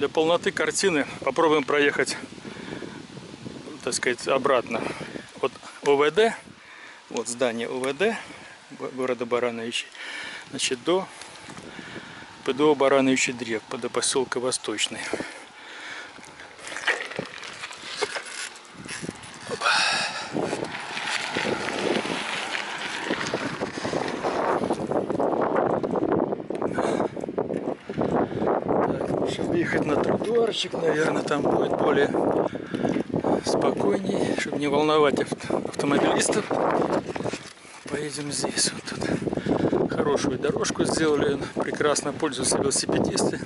Для полноты картины попробуем проехать, так сказать, обратно. Вот ОВД, вот здание ОВД го- города Барановичи, значит, до ПДО Барановичи Древ, до поселка Восточный. На тротуарчик, наверное, там будет более спокойней, чтобы не волновать авт- автомобилистов. Поедем здесь. Вот тут хорошую дорожку сделали, прекрасно пользуются велосипедисты,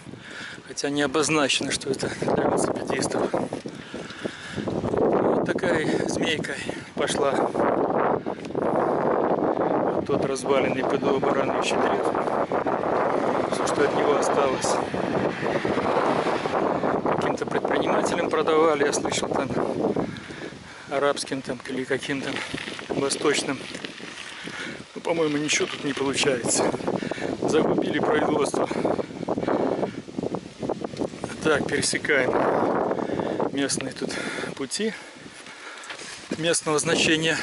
хотя не обозначено, что это для велосипедистов. Вот такая змейка пошла в тот разваленный ПДО Барановича древ. Все, что от него осталось. Каким-то предпринимателям продавали, я слышал там, арабским там или каким-то восточным. Ну, по-моему, ничего тут не получается. Загубили производство. Так, пересекаем местные тут пути местного значения.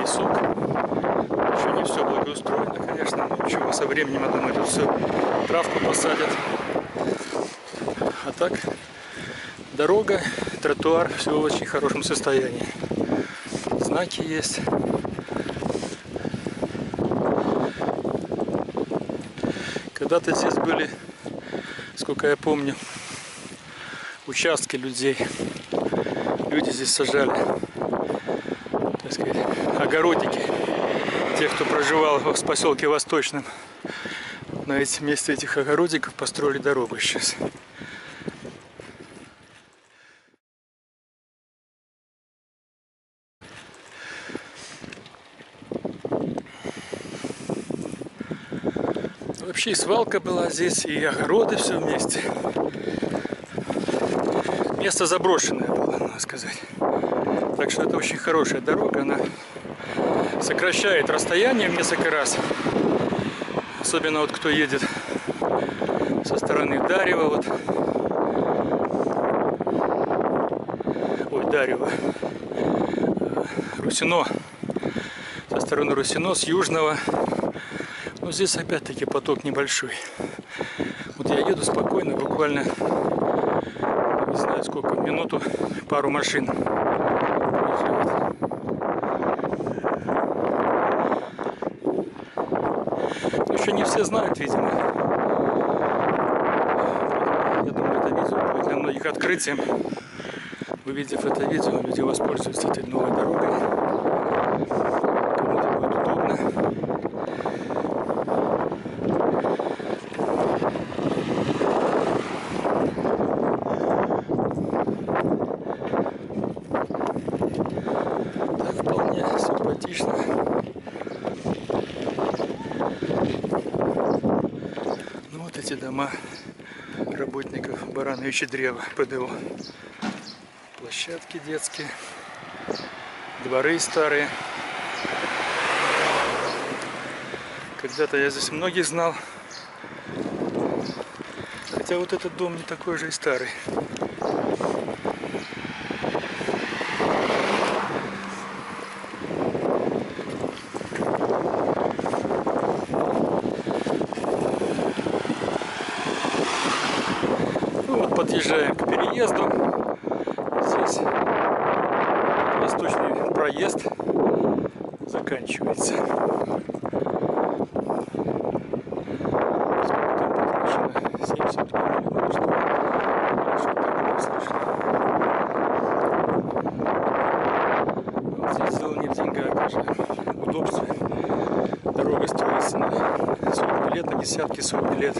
Лесок. Еще не все благоустроено, конечно, но ничего, со временем, я думаю, тут все травку посадят. А так, дорога, тротуар, все в очень хорошем состоянии. Знаки есть. Когда-то здесь были, сколько я помню, участки людей. Люди здесь сажали, так сказать, огородики. Тех, кто проживал в поселке Восточном. На этих месте этих огородиков построили дорогу сейчас. Вообще и свалка была здесь, и огороды все вместе. Место заброшенное было, надо сказать. Так что это очень хорошая дорога, она сокращает расстояние в несколько раз. Особенно вот кто едет со стороны Дарева, вот. Ой, Дарева. Русино. Со стороны Русино, с южного. Но здесь опять-таки поток небольшой. Вот я еду спокойно, буквально, не знаю сколько, минуту, пару машин проезжает. Еще не все знают, видимо. Я думаю, это видео будет для многих открытием. Увидев это видео, люди воспользуются этой новой дорогой. Кому-то будет удобно. Так, вполне симпатично. Ну вот эти дома работников Барановича Древа, ПДО. Площадки детские, дворы старые. Когда-то я здесь многих знал. Хотя вот этот дом не такой же и старый. Подъезжаем к переезду. Здесь восточный проезд заканчивается. Сколько там потрачено? 70 миллионов, что ли? Что так не слышно. Вот здесь дело не в деньгах даже, в удобстве. Дорога строится на сотни лет, на десятки сотни лет.